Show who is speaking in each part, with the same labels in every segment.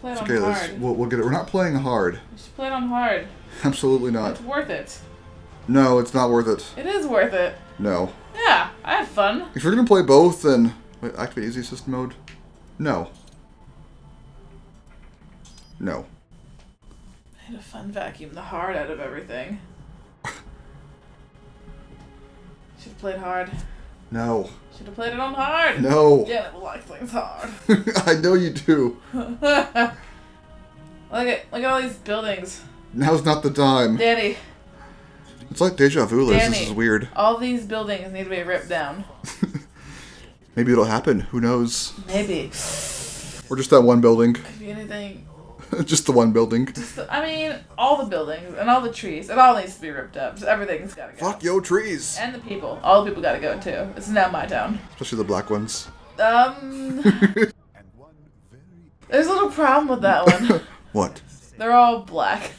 Speaker 1: play it
Speaker 2: It's
Speaker 1: on
Speaker 2: okay,
Speaker 1: hard.
Speaker 2: let's, we'll, we'll get it. We're not playing hard.
Speaker 1: Should play it on hard.
Speaker 2: Absolutely not.
Speaker 1: It's worth it.
Speaker 2: No, it's not worth it.
Speaker 1: It is worth it.
Speaker 2: No.
Speaker 1: Yeah, I had fun.
Speaker 2: If you're gonna play both, then wait, activate easy system mode. No. No.
Speaker 1: I had a fun vacuum the hard out of everything. Should have played hard.
Speaker 2: No.
Speaker 1: Should have played it on hard.
Speaker 2: No.
Speaker 1: Janet will like things hard.
Speaker 2: I know you do.
Speaker 1: look at look at all these buildings.
Speaker 2: Now's not the time.
Speaker 1: Danny,
Speaker 2: It's like deja vu, Liz.
Speaker 1: Danny.
Speaker 2: This is weird.
Speaker 1: all these buildings need to be ripped down.
Speaker 2: Maybe it'll happen. Who knows?
Speaker 1: Maybe.
Speaker 2: Or just that one building.
Speaker 1: Could be anything.
Speaker 2: just the one building.
Speaker 1: So, I mean, all the buildings and all the trees. It all needs to be ripped up. So everything's gotta go.
Speaker 2: Fuck yo trees.
Speaker 1: And the people. All the people gotta go too. It's now my town.
Speaker 2: Especially the black ones.
Speaker 1: Um, there's a little problem with that one.
Speaker 2: What?
Speaker 1: They're all black.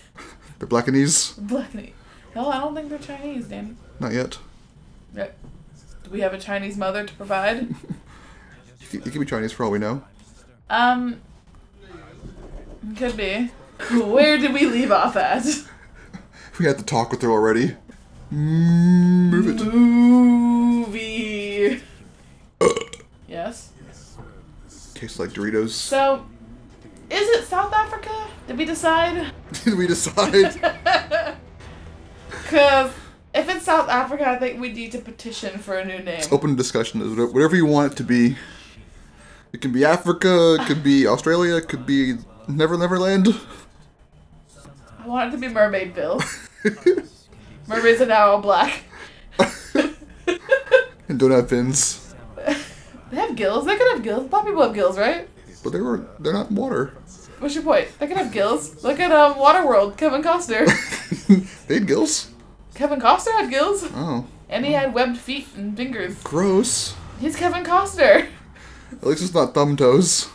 Speaker 2: The blackanese?
Speaker 1: Black and No, I don't think they're Chinese, Danny.
Speaker 2: Not yet.
Speaker 1: Yep. Do we have a Chinese mother to provide?
Speaker 2: You could, could be Chinese for all we know.
Speaker 1: Um, could be. Where did we leave off at?
Speaker 2: We had to talk with her already. Move it.
Speaker 1: Movie. Uh. yes.
Speaker 2: Tastes like Doritos.
Speaker 1: So, is it South Africa? Did we decide?
Speaker 2: Did we decide?
Speaker 1: Because if it's South Africa, I think we need to petition for a new name.
Speaker 2: Open discussion. Whatever you want it to be. It can be Africa, it could be Australia, it could be Never Neverland.
Speaker 1: I want it to be Mermaidville. Mermaids are now all black.
Speaker 2: and don't have fins.
Speaker 1: They have gills. They could have gills. Of people have gills, right?
Speaker 2: But they were they're not water.
Speaker 1: What's your point? They could have gills. Look at um Waterworld, Kevin Costner.
Speaker 2: they had gills?
Speaker 1: Kevin Costner had gills,
Speaker 2: Oh.
Speaker 1: and he had webbed feet and fingers.
Speaker 2: Gross.
Speaker 1: He's Kevin Costner.
Speaker 2: At least it's not thumb toes.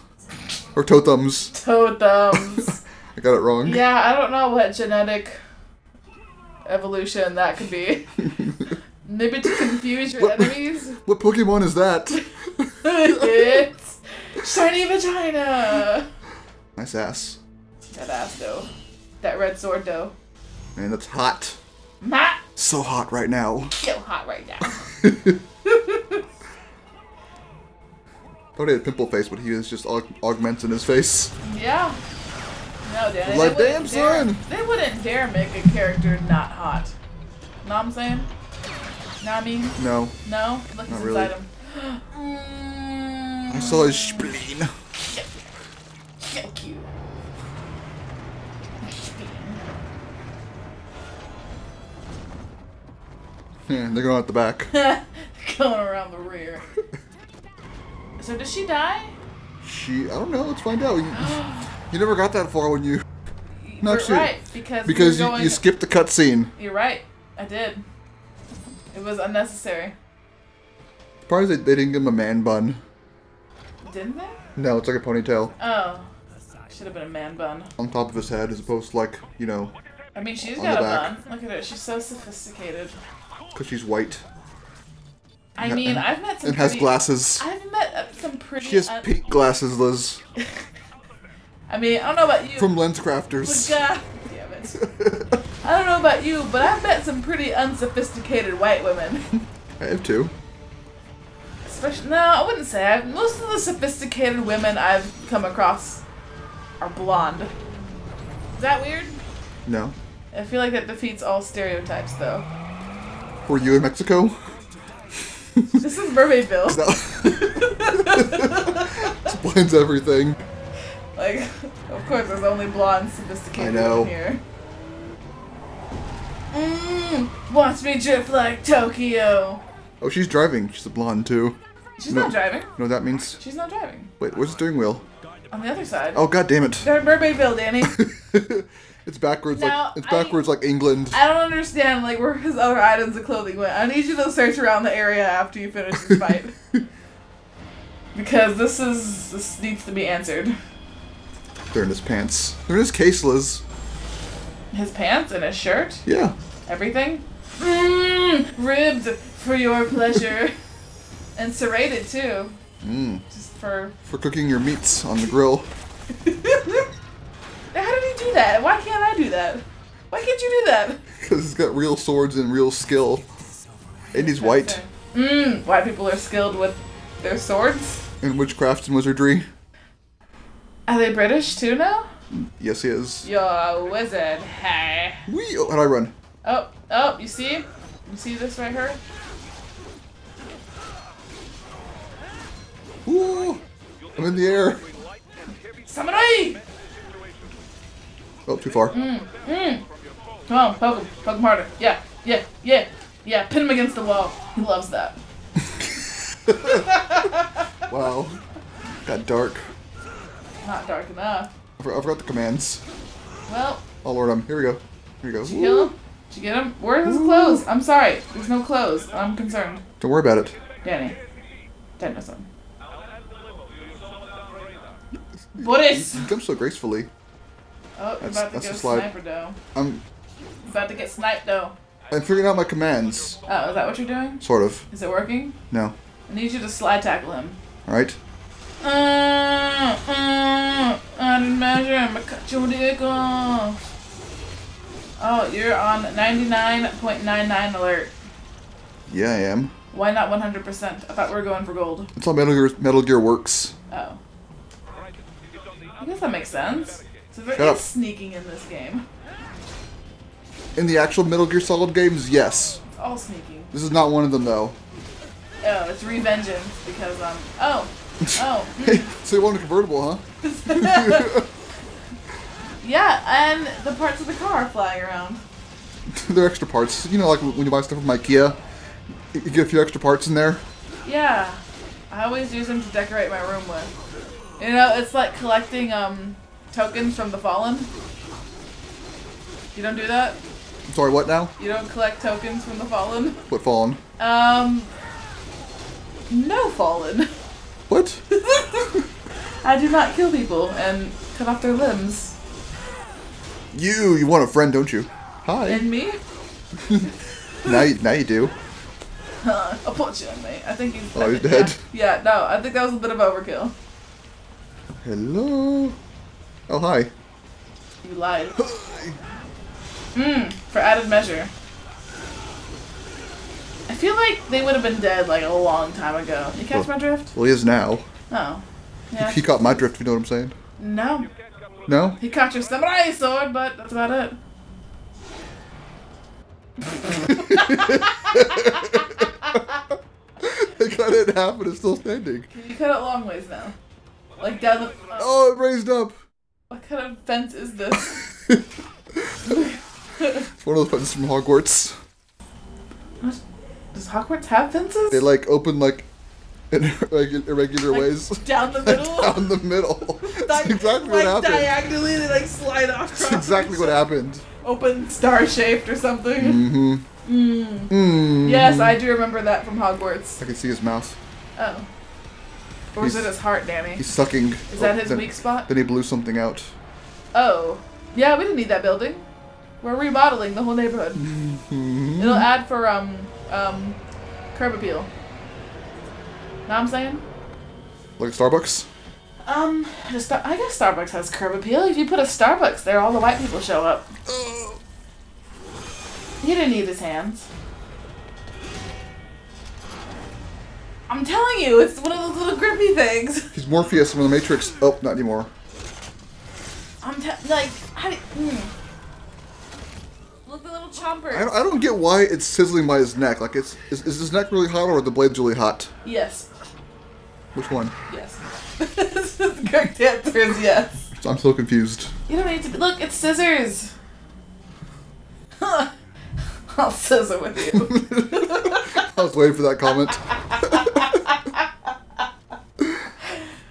Speaker 2: Or toe thumbs.
Speaker 1: Toe thumbs.
Speaker 2: I got it wrong.
Speaker 1: yeah, I don't know what genetic evolution that could be. Maybe to confuse your
Speaker 2: What-
Speaker 1: enemies.
Speaker 2: What Pokemon is that?
Speaker 1: it's shiny vagina.
Speaker 2: nice ass.
Speaker 1: That ass though. That red sword though.
Speaker 2: Man, that's hot.
Speaker 1: Matt,
Speaker 2: So hot right now.
Speaker 1: so hot right now.
Speaker 2: He had pimple face, but he was just aug- augments in his face.
Speaker 1: Yeah. No, Danny.
Speaker 2: Like,
Speaker 1: they
Speaker 2: damn, son.
Speaker 1: They wouldn't dare make a character not hot. Know what I'm saying? Know what I mean?
Speaker 2: No.
Speaker 1: No? Look
Speaker 2: Not really.
Speaker 1: inside him. mm,
Speaker 2: I saw his spleen.
Speaker 1: so cute.
Speaker 2: Yeah, they're going out the back.
Speaker 1: Going around the rear. So does she die?
Speaker 2: She, I don't know. Let's find out. You, you never got that far when you, No,
Speaker 1: You're
Speaker 2: she-
Speaker 1: right, because
Speaker 2: because
Speaker 1: we
Speaker 2: you,
Speaker 1: going,
Speaker 2: you skipped the cutscene.
Speaker 1: You're right. I did. It was unnecessary.
Speaker 2: Surprised they, they didn't give him a man bun.
Speaker 1: Didn't they?
Speaker 2: No, it's like a ponytail
Speaker 1: Oh. Should have been a man bun.
Speaker 2: on top of his head, as opposed to like you know,
Speaker 1: I mean, she's
Speaker 2: On
Speaker 1: got a
Speaker 2: back.
Speaker 1: bun. Look at her. She's so sophisticated.
Speaker 2: because she's white
Speaker 1: I mean,
Speaker 2: and-
Speaker 1: I've met some
Speaker 2: and has
Speaker 1: pretty,
Speaker 2: glasses.
Speaker 1: I've met uh, some pretty.
Speaker 2: She has
Speaker 1: un-
Speaker 2: pink glasses, Liz,
Speaker 1: I mean, I don't know about you.
Speaker 2: from Lens
Speaker 1: but
Speaker 2: Crafters.
Speaker 1: God damn it. I don't know about you, but I've met some pretty unsophisticated white women.
Speaker 2: I have two.
Speaker 1: Especially, no, I wouldn't say. I've, most of the sophisticated women I've come across are blonde. Is that weird?
Speaker 2: No.
Speaker 1: I feel like that defeats all stereotypes, though.
Speaker 2: Were you in Mexico?
Speaker 1: This is Mermaidville.
Speaker 2: No. Explains everything.
Speaker 1: Like, of course, there's only blonde, sophisticated
Speaker 2: I know.
Speaker 1: here. Mmm, wants me drift like Tokyo.
Speaker 2: Oh, she's driving. She's a blonde too.
Speaker 1: She's
Speaker 2: No.
Speaker 1: not driving.
Speaker 2: You know what that means?
Speaker 1: She's not driving.
Speaker 2: Wait, where's the steering wheel?
Speaker 1: On the other side.
Speaker 2: Oh, god damn it.
Speaker 1: They're in Mermaidville, Danny.
Speaker 2: it's backwards
Speaker 1: Now,
Speaker 2: like it's
Speaker 1: I-
Speaker 2: backwards like England.
Speaker 1: I don't understand, like, where his other items of clothing went. I need you to search around the area after you finish this fight. because this is, this needs to be answered.
Speaker 2: They're in his pants. They're in his case, Liz.
Speaker 1: His pants and his shirt,
Speaker 2: Yeah.
Speaker 1: everything. Mmm, ribbed for your pleasure. and serrated, too.
Speaker 2: Mm.
Speaker 1: Just for
Speaker 2: For cooking your meats on the grill.
Speaker 1: That? Why can't I do that? Why can't you do that?
Speaker 2: Because he's got real swords and real skill. And he's white.
Speaker 1: Mmm, white people are skilled with their swords.
Speaker 2: And witchcraft and wizardry.
Speaker 1: Are they British too now?
Speaker 2: Yes, he is.
Speaker 1: You're a wizard. Hey.
Speaker 2: Wee! Oh, how do I run?
Speaker 1: Oh, oh, you see? You see this right here?
Speaker 2: Ooh! I'm in the air.
Speaker 1: Samurai!
Speaker 2: Oh, too far.
Speaker 1: Mmm. Come on, poke him. Poke him harder. Yeah, yeah, yeah, yeah. Pin him against the wall. He loves that.
Speaker 2: Wow. Got dark.
Speaker 1: Not dark enough.
Speaker 2: I forgot, I forgot the commands.
Speaker 1: Well,
Speaker 2: Oh lord, I'm here we go. Here we go.
Speaker 1: did you kill him? Did you get him? Where's his clothes? I'm sorry. There's no clothes. I'm concerned.
Speaker 2: Don't worry about it.
Speaker 1: Danny. Danny, son. Boris!
Speaker 2: You jump so gracefully.
Speaker 1: Oh,
Speaker 2: That's-
Speaker 1: about to
Speaker 2: that's
Speaker 1: go
Speaker 2: the slide.
Speaker 1: sniper though.
Speaker 2: I'm
Speaker 1: About to get sniped though.
Speaker 2: I'm figuring out my commands.
Speaker 1: Oh, is that what you're doing?
Speaker 2: Sort of.
Speaker 1: Is it working?
Speaker 2: No.
Speaker 1: I need you to slide tackle him.
Speaker 2: Alright?
Speaker 1: Uh, uh, I didn't measure him. I cut your dick off. Oh, you're on 99.99 alert.
Speaker 2: Yeah, I am.
Speaker 1: Why not 100%? I thought we were going for gold.
Speaker 2: That's how Metal Gear, Metal Gear works.
Speaker 1: Oh. I guess that makes sense. So there
Speaker 2: Shut
Speaker 1: is
Speaker 2: up.
Speaker 1: sneaking in this game.
Speaker 2: In the actual Metal Gear Solid games, yes.
Speaker 1: It's all sneaking.
Speaker 2: This is not one of them though.
Speaker 1: Oh, it's revengeance because um. Oh, oh.
Speaker 2: Hey, so you want a convertible, huh?
Speaker 1: Yeah, and the parts of the car are flying around.
Speaker 2: They're extra parts. You know, like when you buy stuff from IKEA, you get a few extra parts in there.
Speaker 1: Yeah, I always use them to decorate my room with. You know, it's like collecting um tokens from the fallen. You don't do that.
Speaker 2: I'm sorry, what now?
Speaker 1: You don't collect tokens from the fallen.
Speaker 2: What fallen?
Speaker 1: Um, no fallen.
Speaker 2: What?
Speaker 1: I do not kill people and cut off their limbs.
Speaker 2: You, you want a friend, don't you? Hi.
Speaker 1: And me?
Speaker 2: Now you, now you do.
Speaker 1: Uh, unfortunately, I think he's.
Speaker 2: Oh, he's
Speaker 1: yeah.
Speaker 2: dead.
Speaker 1: Yeah, no, I think that was a bit of overkill.
Speaker 2: Hello. Oh, hi.
Speaker 1: You lied. Mmm, for added measure. I feel like they would have been dead like a long time ago. You catch my drift?
Speaker 2: Well, he is now.
Speaker 1: Oh. Yeah.
Speaker 2: He caught my drift, if you know what I'm saying.
Speaker 1: No.
Speaker 2: No?
Speaker 1: He caught your samurai sword, but that's about it.
Speaker 2: I cut it in half and it's still standing.
Speaker 1: You cut it long ways now. Like down the. Oh,
Speaker 2: Oh, it raised up.
Speaker 1: What kind of fence is this?
Speaker 2: It's one of the fences from Hogwarts.
Speaker 1: What? Does Hogwarts have fences?
Speaker 2: They like open like in irregu- irregular
Speaker 1: Like,
Speaker 2: ways
Speaker 1: down the middle?
Speaker 2: down the middle. That's exactly
Speaker 1: like
Speaker 2: what happened.
Speaker 1: diagonally, they like slide off.
Speaker 2: That's exactly what happened.
Speaker 1: Open star shaped or something.
Speaker 2: Mm-hmm.
Speaker 1: Mm.
Speaker 2: Mm.
Speaker 1: Yes, I do remember that from Hogwarts.
Speaker 2: I can see his mouth.
Speaker 1: Oh. Or is
Speaker 2: He's-
Speaker 1: it his heart, Danny?
Speaker 2: He's sucking.
Speaker 1: Is that
Speaker 2: Oh,
Speaker 1: his
Speaker 2: then,
Speaker 1: weak spot?
Speaker 2: Then he blew something out.
Speaker 1: Oh. Yeah, we didn't need that building. We're remodeling the whole neighborhood.
Speaker 2: Mm-hmm.
Speaker 1: It'll add for um um curb appeal. Know what I'm saying?
Speaker 2: Like Starbucks.
Speaker 1: Um, I guess Starbucks has curb appeal. If you put a Starbucks there, all the white people show up.
Speaker 2: Oh.
Speaker 1: He didn't need his hands. I'm telling you, it's one of those little grippy things.
Speaker 2: He's Morpheus from the Matrix. Oh, not anymore.
Speaker 1: I'm like, I, mm. look the little chompers.
Speaker 2: I don't, I don't get why it's sizzling by his neck. Like, it's is, is his neck really hot or are the blades really hot?
Speaker 1: Yes,
Speaker 2: Which one?
Speaker 1: yes. the correct answer is yes.
Speaker 2: I'm so confused.
Speaker 1: You don't need to. Be- look, it's scissors. I'll scissor with you.
Speaker 2: I was waiting for that comment.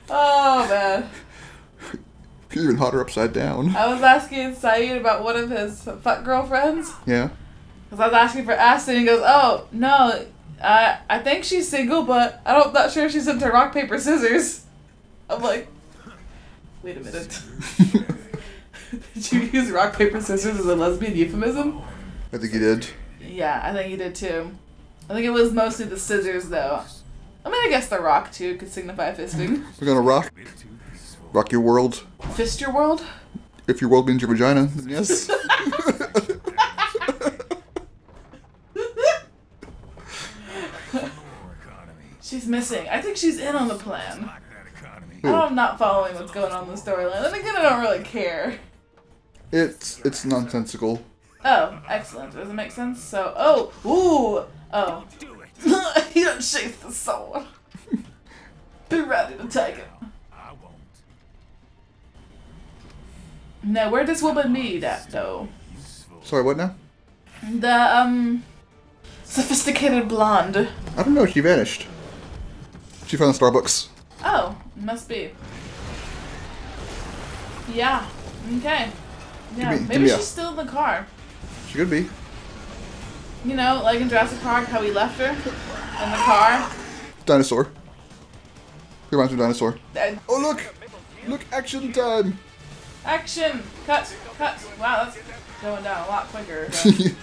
Speaker 1: oh man.
Speaker 2: You're even hotter upside down.
Speaker 1: I was asking Saeed about one of his fuck girlfriends.
Speaker 2: Yeah.
Speaker 1: Because I was asking for Aston, and he goes, "Oh no, I I think she's single, but I don't not sure if she's into rock paper scissors." I'm like, wait a minute. did you use rock paper scissors as a lesbian euphemism?
Speaker 2: I think he did.
Speaker 1: Yeah, I think you did too. I think it was mostly the scissors though. I mean, I guess the rock too could signify fisting.
Speaker 2: We're gonna rock. Rock your world.
Speaker 1: Fist your world?
Speaker 2: if your world means your vagina, yes.
Speaker 1: She's missing. I think she's in on the plan.
Speaker 3: economy.
Speaker 1: Oh, I'm not following what's going on in the storyline. And again, I don't really care.
Speaker 2: it's it's nonsensical.
Speaker 1: Oh, excellent. Does it make sense? So, oh, ooh, oh. He don't chase the sword. Be ready to take it. Now, where does woman meet at, though?
Speaker 2: Sorry, what now?
Speaker 1: The, um, sophisticated blonde.
Speaker 2: I don't know. She vanished. She found the Starbucks.
Speaker 1: Oh, must be. Yeah, okay. Yeah,
Speaker 2: me-
Speaker 1: maybe
Speaker 2: me a-
Speaker 1: she's still in the car.
Speaker 2: She could be.
Speaker 1: You know, like in Jurassic Park, how we left her in the car.
Speaker 2: Dinosaur. He reminds me of dinosaur.
Speaker 1: Uh,
Speaker 2: Oh look! Look, action time!
Speaker 1: Action! Cut! Cut! Wow, that's going down a lot quicker.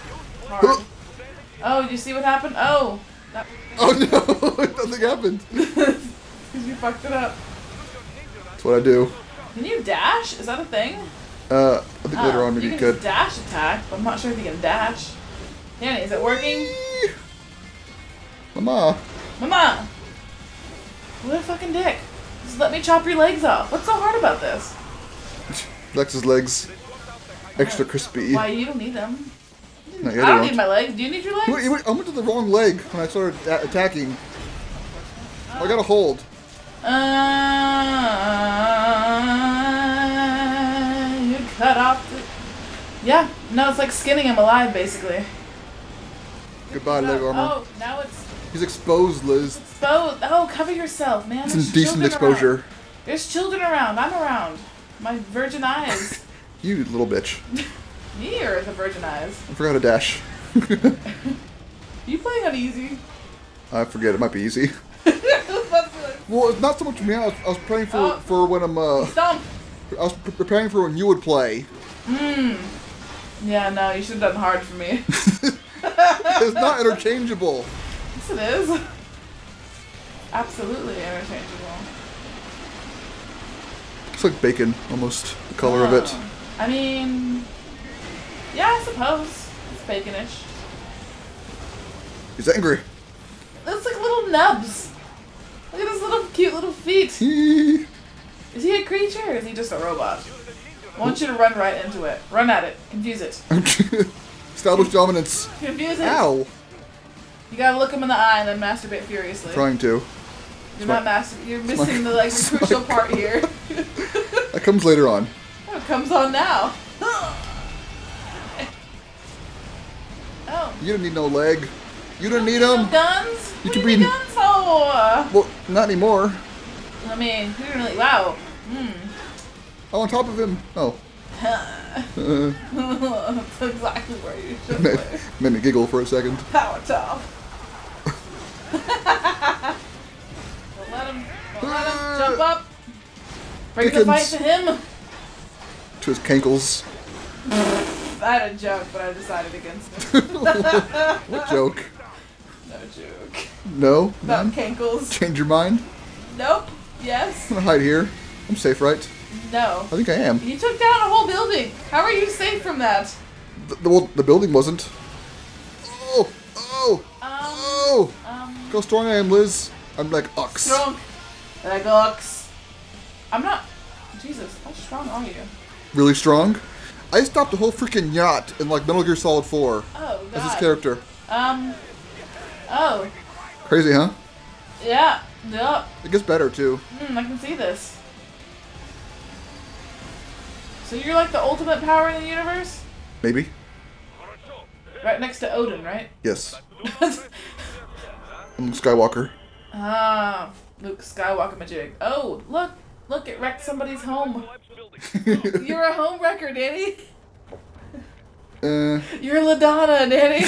Speaker 1: Oh, did you see what happened? Oh! That,
Speaker 2: oh no! Nothing happened.
Speaker 1: Because you fucked it up.
Speaker 2: That's what I do.
Speaker 1: Can you dash? Is that a thing?
Speaker 2: Uh, I think later
Speaker 1: Oh,
Speaker 2: on maybe
Speaker 1: you
Speaker 2: could.
Speaker 1: dash attack, but I'm not sure if you can dash. Danny, is it working?
Speaker 2: Mama.
Speaker 1: Mama! What a fucking dick. Just let me chop your legs off. What's so hard about this?
Speaker 2: Lex's legs. Extra crispy.
Speaker 1: Why, you don't need them.
Speaker 2: No,
Speaker 1: I don't
Speaker 2: don't.
Speaker 1: need my legs. Do you need your legs?
Speaker 2: Wait, wait, I went to the wrong leg when I started a- attacking. I got a hold.
Speaker 1: Uh, you cut off the... Yeah, no, it's like skinning him alive, basically.
Speaker 2: Goodbye, leg armor.
Speaker 1: Oh, now it's
Speaker 2: He's exposed, Liz.
Speaker 1: exposed. Oh, cover yourself, man.
Speaker 2: It's
Speaker 1: There's
Speaker 2: indecent exposure.
Speaker 1: Around. There's children around. I'm around. My virgin eyes.
Speaker 2: You little bitch.
Speaker 1: Me or the virgin eyes?
Speaker 2: I forgot a dash.
Speaker 1: You playing on easy?
Speaker 2: I forget. It might be easy. Well, it's not so much for me. I was, I was praying for
Speaker 1: Oh.
Speaker 2: for when I'm uh,
Speaker 1: Stomp!
Speaker 2: I was pre- preparing for when you would play. Hmm.
Speaker 1: Yeah, no, you should have done hard for me.
Speaker 2: It's not interchangeable.
Speaker 1: yes, it is. Absolutely interchangeable.
Speaker 2: It's like bacon, almost the color of it.
Speaker 1: Oh. I mean, yeah, I suppose it's baconish.
Speaker 2: He's angry.
Speaker 1: It's like little nubs. Look at his little cute little feet. Is he a creature or is he just a robot? I want you to run right into it. Run at it. Confuse it.
Speaker 2: Establish dominance.
Speaker 1: Confuse it.
Speaker 2: Ow!
Speaker 1: You gotta look him in the eye and then masturbate furiously.
Speaker 2: Trying to.
Speaker 1: You're not master. You're missing the like the crucial part here.
Speaker 2: That comes later on.
Speaker 1: Oh, it comes on now. Oh.
Speaker 2: You don't need no leg. You don't need them.
Speaker 1: guns?
Speaker 2: You
Speaker 1: What
Speaker 2: can
Speaker 1: do you
Speaker 2: be-
Speaker 1: guns? Oh.
Speaker 2: Well, not anymore.
Speaker 1: I mean, you really. Wow.
Speaker 2: Oh, on top of him. Oh. Uh,
Speaker 1: That's exactly where you should
Speaker 2: made, made me giggle for a second.
Speaker 1: Power top. Don't let him. Don't let him jump up. Bring the fight to him.
Speaker 2: To his cankles.
Speaker 1: I had a joke, but I decided against it.
Speaker 2: What joke?
Speaker 1: No joke.
Speaker 2: No?
Speaker 1: About
Speaker 2: None?
Speaker 1: cankles.
Speaker 2: Change your mind?
Speaker 1: Nope. Yes.
Speaker 2: I'm gonna hide here. I'm safe, right?
Speaker 1: No.
Speaker 2: I think I am.
Speaker 1: You took down a whole building. How are you safe from that?
Speaker 2: The, the, well, the building wasn't. Oh! Oh!
Speaker 1: Um.
Speaker 2: Oh!
Speaker 1: Um.
Speaker 2: Look how strong I am, Liz. I'm like ox.
Speaker 1: Strong. Like ox. I'm not. Jesus, how strong are you?
Speaker 2: Really strong? I stopped a whole freaking yacht in like Metal Gear Solid 4
Speaker 1: Oh God.
Speaker 2: as his character.
Speaker 1: Um. Oh.
Speaker 2: Crazy, huh?
Speaker 1: Yeah. Yep.
Speaker 2: It gets better too.
Speaker 1: Hmm, I can see this. So you're like the ultimate power in the universe?
Speaker 2: Maybe?
Speaker 1: Right next to Odin, right?
Speaker 2: Yes. I'm Skywalker.
Speaker 1: ah, Luke Skywalker magic. Oh, look. Look, it wrecked somebody's home. You're a home wrecker, Danny.
Speaker 2: Uh,
Speaker 1: You're LaDonna, Danny.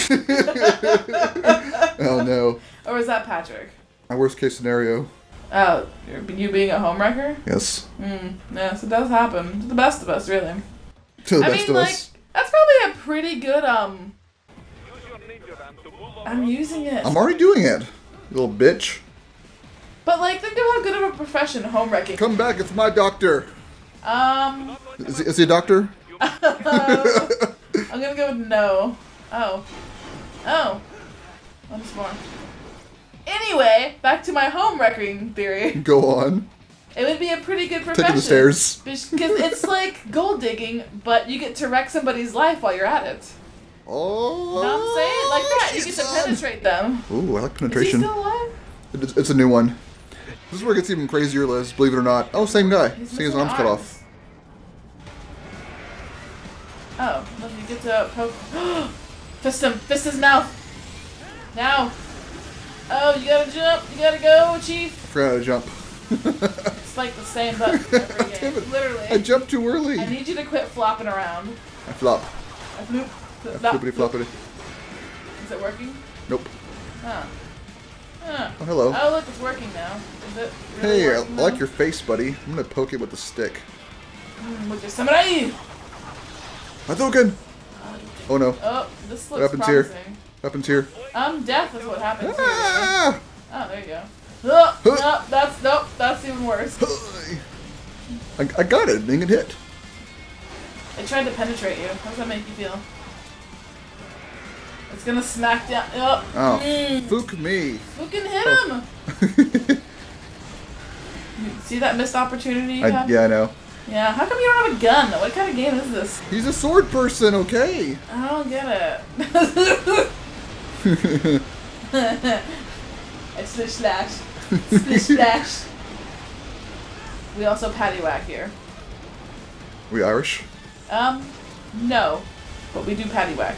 Speaker 2: oh no.
Speaker 1: or was that Patrick?
Speaker 2: My worst case scenario.
Speaker 1: Oh, you're, being a home wrecker?
Speaker 2: Yes.
Speaker 1: Hmm. Yes, it does happen. To the best of us, really.
Speaker 2: To the
Speaker 1: I
Speaker 2: best
Speaker 1: mean,
Speaker 2: of
Speaker 1: like,
Speaker 2: us.
Speaker 1: that's probably a pretty good, um. I'm using it.
Speaker 2: I'm already doing it. You little bitch.
Speaker 1: But, like, think of how good of a profession home wrecking
Speaker 2: Come back, it's my doctor.
Speaker 1: Um,
Speaker 2: Is he, is he a doctor?
Speaker 1: uh, I'm gonna go with no. Oh. Oh. Once more. Anyway, back to my home wrecking theory.
Speaker 2: Go on.
Speaker 1: It would be a pretty good profession.
Speaker 2: Taking the stairs.
Speaker 1: Because it's like gold digging, but you get to wreck somebody's life while you're at it.
Speaker 2: Oh.
Speaker 1: You know what I'm saying? Like that. You get to penetrate them.
Speaker 2: Ooh, I like
Speaker 1: Is he
Speaker 2: penetration.
Speaker 1: still alive?
Speaker 2: It's a new one. This is where it gets even crazier, Liz. Believe it or not. Oh, same guy.
Speaker 1: He's
Speaker 2: Seeing his
Speaker 1: missing
Speaker 2: arms cut off.
Speaker 1: Oh, then you get to poke. Fist him. Fist his mouth. Now. Oh, you gotta jump. You gotta go, Chief.
Speaker 2: Forgot how to jump.
Speaker 1: It's like the same button every game.
Speaker 2: It.
Speaker 1: Literally.
Speaker 2: I jumped too early.
Speaker 1: I need you to quit flopping around.
Speaker 2: I flop.
Speaker 1: I floop.
Speaker 2: I
Speaker 1: flop,
Speaker 2: flippity floppity.
Speaker 1: Is it working?
Speaker 2: Nope.
Speaker 1: Huh. Huh.
Speaker 2: Oh, hello.
Speaker 1: Oh, look, it's working now. Is it really
Speaker 2: Hey, I
Speaker 1: working
Speaker 2: like
Speaker 1: now?
Speaker 2: your face, buddy. I'm gonna poke it with the stick.
Speaker 1: Mm, with your samurai!
Speaker 2: Hadouken! Oh no.
Speaker 1: Oh, this looks What
Speaker 2: happens here?
Speaker 1: promising.
Speaker 2: Happens here.
Speaker 1: Um, death is what happens here.
Speaker 2: Ah!
Speaker 1: Oh, there you go. Oh, no, that's, nope, that's even worse.
Speaker 2: I, I got it. Didn't get hit.
Speaker 1: It tried to penetrate you. How does that make you feel? It's gonna smack down. Oh,
Speaker 2: Oh,
Speaker 1: mm,
Speaker 2: fook me.
Speaker 1: who can hit him? You See that missed opportunity you
Speaker 2: I,
Speaker 1: have?
Speaker 2: yeah, I know.
Speaker 1: Yeah, how come you don't have a gun? What kind of game is this?
Speaker 2: He's a sword person, okay?
Speaker 1: I don't get it. it's slish slash. Splish splash. We also paddywhack here.
Speaker 2: we Irish?
Speaker 1: Um, no. But we do patty whack.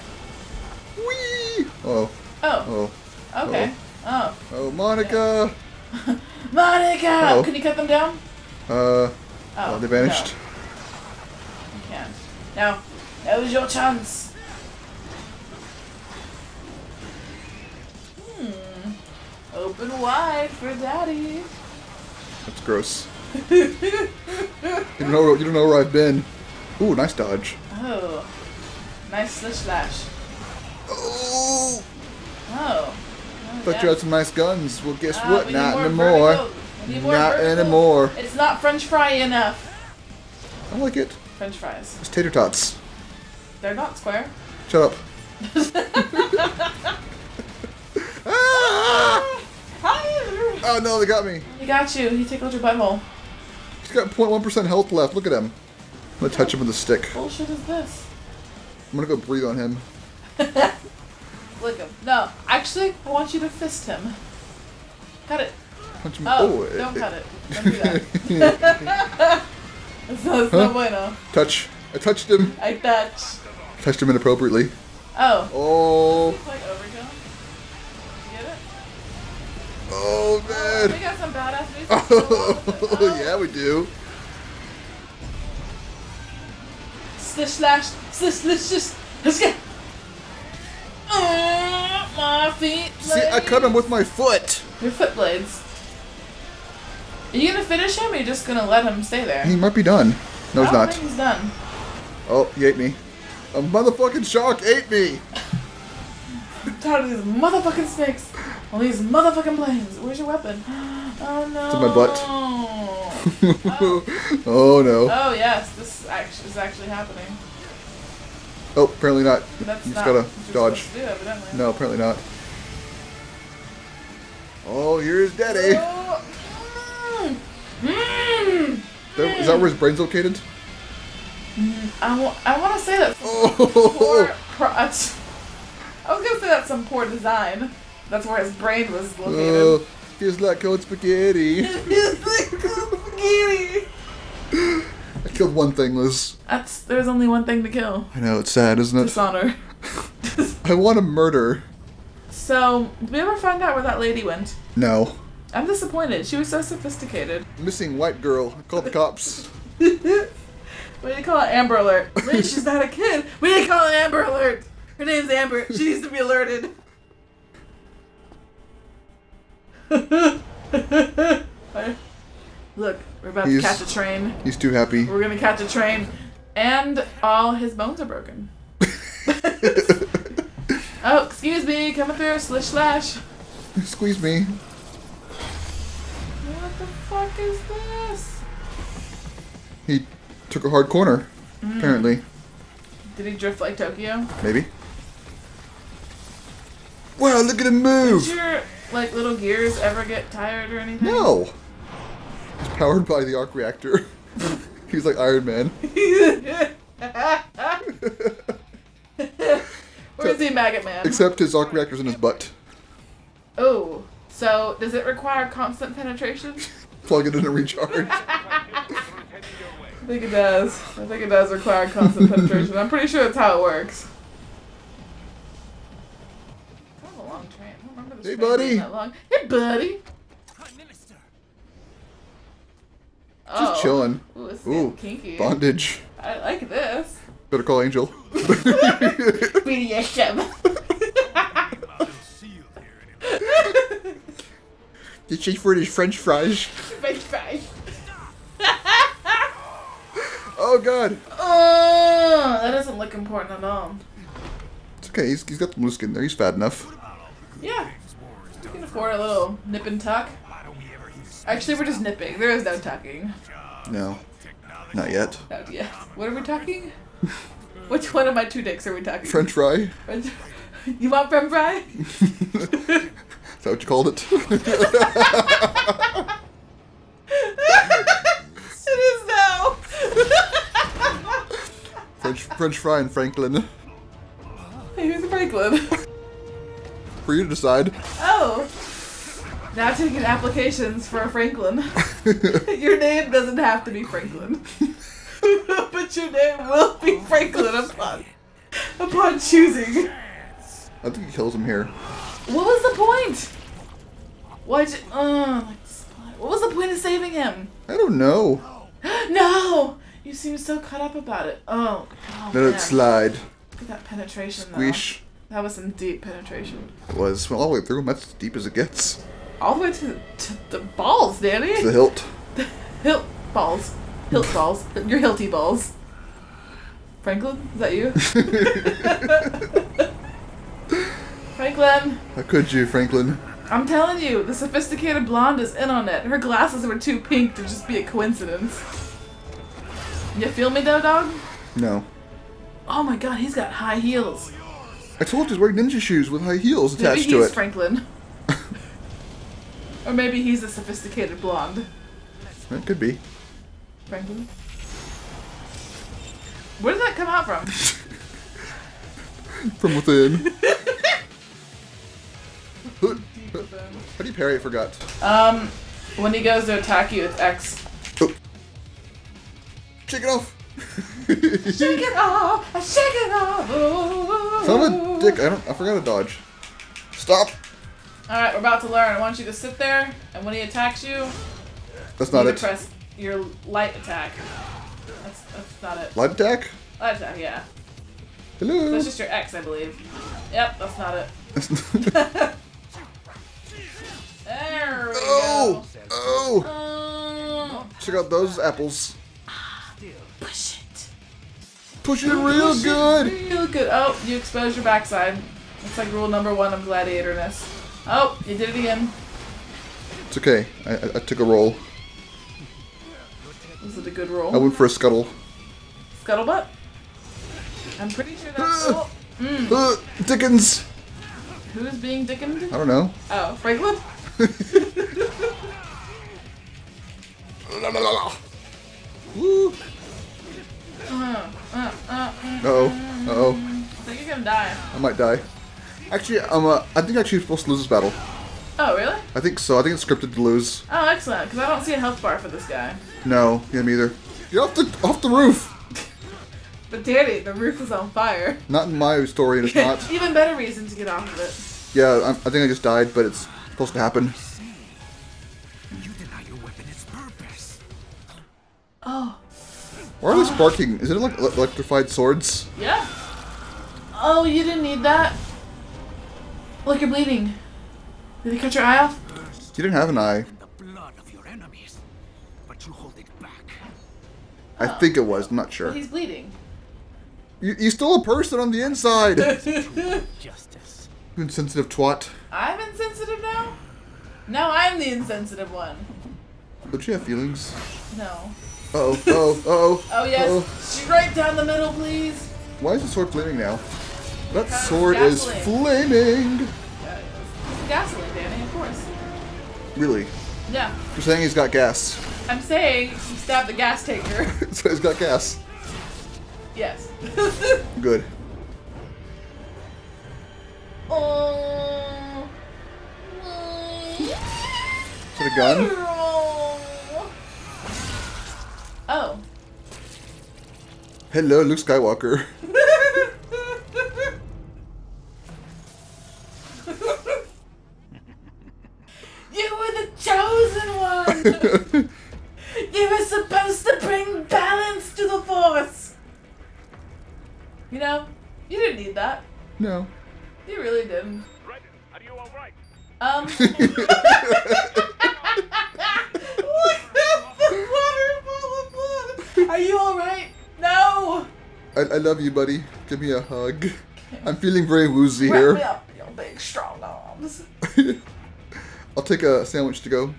Speaker 2: Whee! Oh,
Speaker 1: Oh,
Speaker 2: oh,
Speaker 1: okay. Oh.
Speaker 2: oh, Monica!
Speaker 1: Monica!
Speaker 2: Uh-oh.
Speaker 1: Can you cut them down?
Speaker 2: Uh,
Speaker 1: Oh,
Speaker 2: oh, they vanished.
Speaker 1: No, you can't. Now, that was your chance. Hmm. Open wide for daddy.
Speaker 2: That's gross. You don't know. You don't know where I've been. Ooh, nice dodge.
Speaker 1: Oh. Nice slish slash.
Speaker 2: Oh,
Speaker 1: Oh.
Speaker 2: thought
Speaker 1: yeah.
Speaker 2: you had some nice guns. Well, guess
Speaker 1: Ah,
Speaker 2: what? Not anymore.
Speaker 1: vertical. We need more
Speaker 2: Not
Speaker 1: vertical.
Speaker 2: anymore.
Speaker 1: It's not French fry enough.
Speaker 2: I like it.
Speaker 1: French fries.
Speaker 2: It's tater tots.
Speaker 1: They're not square.
Speaker 2: Shut up. ah! Oh no, they got me.
Speaker 1: He got you. He tickled your butthole.
Speaker 2: He's got 0.1% health left. Look at him. I'm gonna touch him with a stick.
Speaker 1: Bullshit is this?
Speaker 2: I'm gonna go breathe on him.
Speaker 1: Lick him. No, actually, I want you to fist him. Cut it.
Speaker 2: Punch him.
Speaker 1: Oh, oh
Speaker 2: it-
Speaker 1: don't
Speaker 2: it-
Speaker 1: cut it. Don't do that. It's no, it's no bueno.
Speaker 2: touch. I touched him.
Speaker 1: I touch.
Speaker 2: Touched him inappropriately.
Speaker 1: Oh.
Speaker 2: Oh,
Speaker 1: It's like overkill. You oh,
Speaker 2: oh
Speaker 1: We got some badass music. to go along with it.
Speaker 2: Oh yeah, we do.
Speaker 1: Slish slash. Slish slish slish. Let's get. Uh, my feet.
Speaker 2: See, I cut him with my foot.
Speaker 1: Your foot blades. Are you gonna finish him or are you just gonna let him stay there?
Speaker 2: He might be done. No,
Speaker 1: I
Speaker 2: he's not.
Speaker 1: think he's done.
Speaker 2: Oh, he ate me. A motherfucking shark ate me.
Speaker 1: I'm tired of these motherfucking snakes. All these motherfucking planes. Where's your weapon? Oh no.
Speaker 2: It's in my butt.
Speaker 1: oh.
Speaker 2: oh no.
Speaker 1: oh yes, this is actually happening.
Speaker 2: Oh, apparently not.
Speaker 1: That's
Speaker 2: You just gotta dodge.
Speaker 1: do.
Speaker 2: No, apparently not. Oh, here's Daddy.
Speaker 1: Oh. Mm. Mm.
Speaker 2: That- Is that where his brain's located?
Speaker 1: I, wa- I want to say that poor
Speaker 2: Oh,
Speaker 1: pro- I was gonna say that's some poor design. That's where his brain was
Speaker 2: oh
Speaker 1: located.
Speaker 2: feels like cold spaghetti.
Speaker 1: feels
Speaker 2: like cold Spaghetti. Killed one thing, Liz.
Speaker 1: That's there's only one thing to kill.
Speaker 2: I know, it's sad, isn't it?
Speaker 1: Dishonor.
Speaker 2: I want to murder.
Speaker 1: so, did we ever find out where that lady went?
Speaker 2: No.
Speaker 1: I'm disappointed. She was so sophisticated.
Speaker 2: Missing white girl. I called the cops.
Speaker 1: we need to call it Amber Alert. Wait, she's not a kid. We need to call it Amber Alert. Her name's Amber. She needs to be alerted. Look, we're about
Speaker 2: He's-
Speaker 1: to catch a train.
Speaker 2: He's too happy.
Speaker 1: We're gonna catch a train, and all his bones are broken. oh, excuse me, coming through, slish slash.
Speaker 2: Squeeze me.
Speaker 1: What the fuck is this?
Speaker 2: He Took a hard corner, mm. apparently.
Speaker 1: Did he drift like Tokyo?
Speaker 2: Maybe. Wow, look at him move!
Speaker 1: Did your like little gears ever get tired or anything?
Speaker 2: No! He's powered by the arc reactor. He's like Iron Man.
Speaker 1: Where's the maggot man?
Speaker 2: Except his arc reactor's in his butt.
Speaker 1: Oh, so does it require constant penetration?
Speaker 2: Plug it in and recharge.
Speaker 1: I think it does. I think it does require constant penetration. I'm pretty sure that's how it works. Kind of a long train. I don't remember this
Speaker 2: Hey, buddy.
Speaker 1: being That long. Hey, buddy.
Speaker 2: Just oh. chilling.
Speaker 1: Ooh,
Speaker 2: Ooh,
Speaker 1: kinky.
Speaker 2: bondage.
Speaker 1: I like this.
Speaker 2: Better call Angel.
Speaker 1: BDSM.
Speaker 3: Little seal here anyway.
Speaker 2: Did she for his French fries?
Speaker 1: French fries.
Speaker 2: Oh god.
Speaker 1: Oh, that doesn't look important at all.
Speaker 2: It's okay, he's, he's got the blue skin there, he's fat enough.
Speaker 1: Yeah, you can afford a little nip and tuck. Actually, we're just nipping. There is no tucking.
Speaker 2: No, not yet.
Speaker 1: Not yet. What are we talking? Which one of my two dicks are we talking?
Speaker 2: French fry?
Speaker 1: French- You want french fry?
Speaker 2: Is that what you called it?
Speaker 1: it is now.
Speaker 2: French French fry and Franklin.
Speaker 1: hey, who's Franklin?
Speaker 2: For you to decide.
Speaker 1: Oh. Now taking applications for a Franklin. your name doesn't have to be Franklin. but your name will be Franklin upon upon choosing.
Speaker 2: I think he kills him here.
Speaker 1: What was the point? Why'd you uh, what was the point of saving him?
Speaker 2: I don't know.
Speaker 1: no! You seem so cut up about it. Oh, oh
Speaker 2: Let
Speaker 1: man.
Speaker 2: it slide.
Speaker 1: Look at that penetration though.
Speaker 2: Squish.
Speaker 1: That was some deep penetration.
Speaker 2: It was well, all the way through. That's as deep as it gets.
Speaker 1: All the way to, to the balls, Danny.
Speaker 2: To the hilt.
Speaker 1: The Hilt balls. Hilt balls. Your hilty balls. Franklin? Is that you? Franklin,
Speaker 2: How could you, Franklin?
Speaker 1: I'm telling you, the sophisticated blonde is in on it. Her glasses were too pink to just be a coincidence. You feel me though, dog?
Speaker 2: No.
Speaker 1: Oh my god, he's got high heels.
Speaker 2: I told you he's wearing ninja shoes with high heels
Speaker 1: Maybe
Speaker 2: attached to
Speaker 1: he's
Speaker 2: it.
Speaker 1: Franklin. Or maybe he's a sophisticated blonde.
Speaker 2: That could be.
Speaker 1: Franklin? Where did that come out from?
Speaker 2: From within. How do you parry? I forgot.
Speaker 1: Um, when he goes to attack you, it's X.
Speaker 2: Oh. Shake it off.
Speaker 1: Shake it off, I shake it off. Oh,
Speaker 2: Son of a dick. I don't. I forgot to dodge. Stop.
Speaker 1: All right, we're about to learn. I want you to sit there, and when he attacks you,
Speaker 2: That's
Speaker 1: you
Speaker 2: not it.
Speaker 1: press your light attack. That's that's not it.
Speaker 2: Light attack.
Speaker 1: Light attack, yeah.
Speaker 2: Hello.
Speaker 1: That's just your X, I believe. Yep, that's not it. There we
Speaker 2: oh.
Speaker 1: go.
Speaker 2: Oh.
Speaker 1: Oh,
Speaker 2: Check out those apples.
Speaker 1: push it.
Speaker 2: Push it real good.
Speaker 1: Real good. Oh, you exposed your backside. That's like rule number one of gladiatorness. Oh, you did it again.
Speaker 2: It's okay. I, I, I took a roll.
Speaker 1: Was it a good roll?
Speaker 2: I went for a scuttle.
Speaker 1: Scuttlebutt? I'm pretty sure that's. Oh, mm.
Speaker 2: Uh, Dickens.
Speaker 1: Who's being dickened?
Speaker 2: I don't know.
Speaker 1: Oh, Franklin?
Speaker 2: Woo.
Speaker 1: Uh, uh, uh.
Speaker 2: Uh oh. Uh oh.
Speaker 1: I think you're gonna die.
Speaker 2: I might die. Actually, um, uh, I think actually you're supposed to lose this battle.
Speaker 1: Oh, really?
Speaker 2: I think so. I think it's scripted to lose.
Speaker 1: Oh, excellent. Because I don't see a health bar for this guy.
Speaker 2: No, him either. Get off the off the roof.
Speaker 1: But Danny, the roof is on fire.
Speaker 2: Not in my story, it's not.
Speaker 1: Even better reason to get off of it.
Speaker 2: Yeah, I, I think I just died, but it's supposed to happen.
Speaker 3: You deny your weapon its purpose.
Speaker 1: Oh,
Speaker 2: Why are they sparking? Is it like electrified swords?
Speaker 1: yeah. Oh, you didn't need that. Look, you're bleeding. Did he cut your eye off?
Speaker 2: You didn't have an eye.
Speaker 3: The blood of your enemies. But you hold it back.
Speaker 2: I think it was. I'm not sure.
Speaker 1: Well, he's bleeding.
Speaker 2: You, you're still a person on the inside.
Speaker 3: Justice.
Speaker 2: you insensitive twat.
Speaker 1: I'm insensitive now? Now I'm the insensitive one.
Speaker 2: Don't you have feelings?
Speaker 1: No.
Speaker 2: oh, oh, oh.
Speaker 1: Oh yes,
Speaker 2: oh.
Speaker 1: straight down the middle, please.
Speaker 2: Why is the sword flaming now? That sword is flaming.
Speaker 1: Gasoline, Danny, of course.
Speaker 2: Really?
Speaker 1: Yeah,
Speaker 2: You're saying he's got gas.
Speaker 1: I'm saying he stabbed the gas tanker.
Speaker 2: so he's got gas.
Speaker 1: yes.
Speaker 2: Good.
Speaker 1: oh.
Speaker 2: Is it a gun?
Speaker 1: Oh.
Speaker 2: Hello, Luke Skywalker.
Speaker 1: you were supposed to bring balance to the force. You know, you didn't need that.
Speaker 2: no.
Speaker 1: You really didn't.
Speaker 3: Raiden, are you?
Speaker 1: Um. Look the blood. Are you alright? No.
Speaker 2: I, I love you, buddy. Give me a hug. I'm feeling very woozy
Speaker 1: Wrap me
Speaker 2: here.
Speaker 1: up in your big strong arms.
Speaker 2: I'll take a sandwich to go.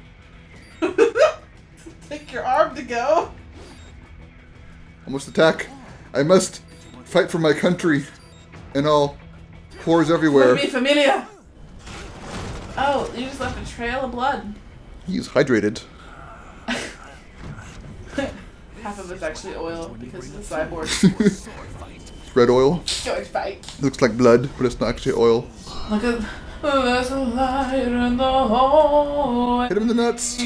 Speaker 1: Your arm to go.
Speaker 2: I must attack. I must fight for my country and all whores everywhere.
Speaker 1: Mi familia. Oh, you just left a trail of blood.
Speaker 2: He's hydrated.
Speaker 1: Half of it's actually oil because he's a cyborg.
Speaker 2: Red oil.
Speaker 1: George fight.
Speaker 2: Looks like blood, but it's not actually oil.
Speaker 1: Look at there's a light in the hallway.
Speaker 2: Hit him in the nuts.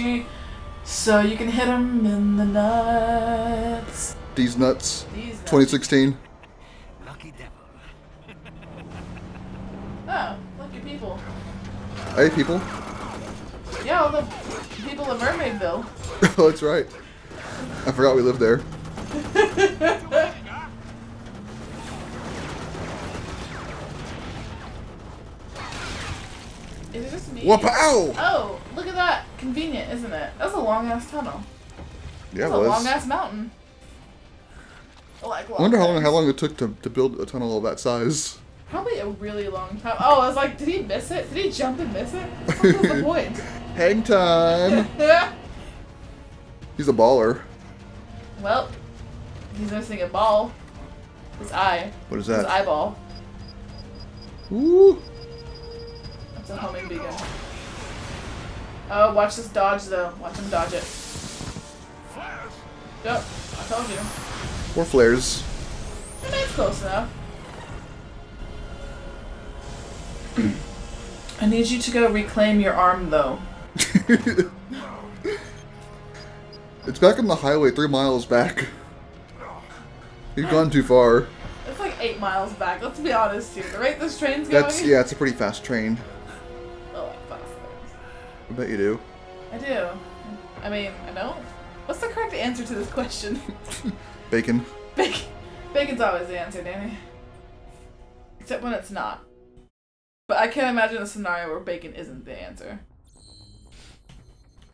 Speaker 1: So you can hit him in the nuts.
Speaker 2: These nuts.
Speaker 1: These nuts.
Speaker 2: 2016.
Speaker 3: Lucky devil.
Speaker 1: Oh, lucky people.
Speaker 2: Hey, people.
Speaker 1: Yeah, all the people of Mermaidville.
Speaker 2: oh, that's right. I forgot we lived there.
Speaker 1: Is it just me?
Speaker 2: Wapow!
Speaker 1: Oh, look at that. Convenient, isn't it? That's a long ass tunnel.
Speaker 2: Yeah, it
Speaker 1: That's a long ass mountain. I like
Speaker 2: I wonder how long how long it took to, to build a tunnel of that size.
Speaker 1: Probably a really long time. Oh, I was like, did he miss it? Did he jump and miss it? What was the point?
Speaker 2: Hang time. He's a baller.
Speaker 1: well, he's missing a ball. His eye.
Speaker 2: What is that?
Speaker 1: His eyeball.
Speaker 2: Ooh.
Speaker 1: That's a homing beacon. Oh, watch this dodge though. Watch him dodge it. Yep, I told you.
Speaker 2: More flares.
Speaker 1: I mean, it's close enough. I need you to go reclaim your arm though.
Speaker 2: it's back on the highway, three miles back. You've gone too far.
Speaker 1: It's like eight miles back. Let's be honest here. Right, rate this train's going.
Speaker 2: That's yeah, it's a pretty fast train.
Speaker 1: I like fast
Speaker 2: I bet you do.
Speaker 1: I do. I mean, I don't. What's the correct answer to this question?
Speaker 2: Bacon.
Speaker 1: Bacon. Bacon's always the answer, Danny. Except when it's not. But I can't imagine a scenario where bacon isn't the answer.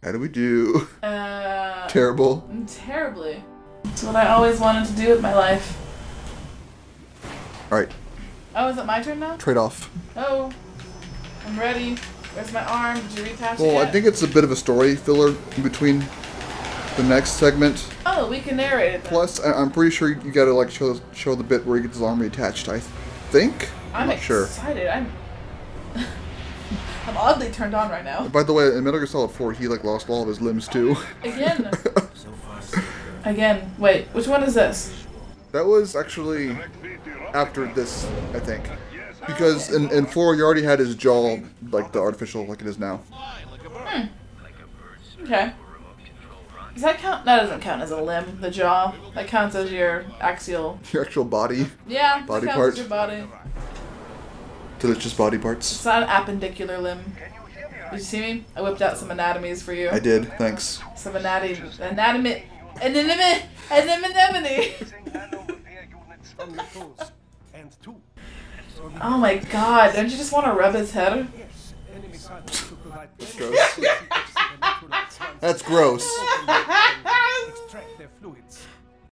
Speaker 2: How do we do?
Speaker 1: Uh,
Speaker 2: Terrible.
Speaker 1: terribly. It's what I always wanted to do with my life.
Speaker 2: Alright,
Speaker 1: Oh, is it my turn now?
Speaker 2: trade off.
Speaker 1: Oh, I'm ready. Where's my arm? Did you reattach it
Speaker 2: Well, I think it's a bit of a story filler in between the next segment.
Speaker 1: Oh, we can narrate it. Then.
Speaker 2: Plus, I- I'm pretty sure you gotta like show show the bit where he gets his arm reattached. I think. I'm,
Speaker 1: I'm
Speaker 2: not sure.
Speaker 1: excited. I'm. I'm oddly turned on right now.
Speaker 2: By the way, in Metal Gear Solid 4, he like lost all of his limbs too.
Speaker 1: Again. Again. Wait, which one is this?
Speaker 2: that was actually after this, I think, because in, in 4 you already had his jaw like the artificial like it is now. Hmm.
Speaker 1: Okay. Does that count? That doesn't count as a limb. The jaw. That counts as your axial.
Speaker 2: Your actual body,
Speaker 1: Yeah.
Speaker 2: Body
Speaker 1: that counts
Speaker 2: part.
Speaker 1: as your body.
Speaker 2: delicious body parts.
Speaker 1: It's not an appendicular limb. Did you see me? I whipped out some anatomies for you.
Speaker 2: I did. Thanks.
Speaker 1: Some anatomy. Anatomy. Anatomy. Anatomy. Oh my god, don't you just want to rub his head?
Speaker 4: That's
Speaker 2: gross. That's gross.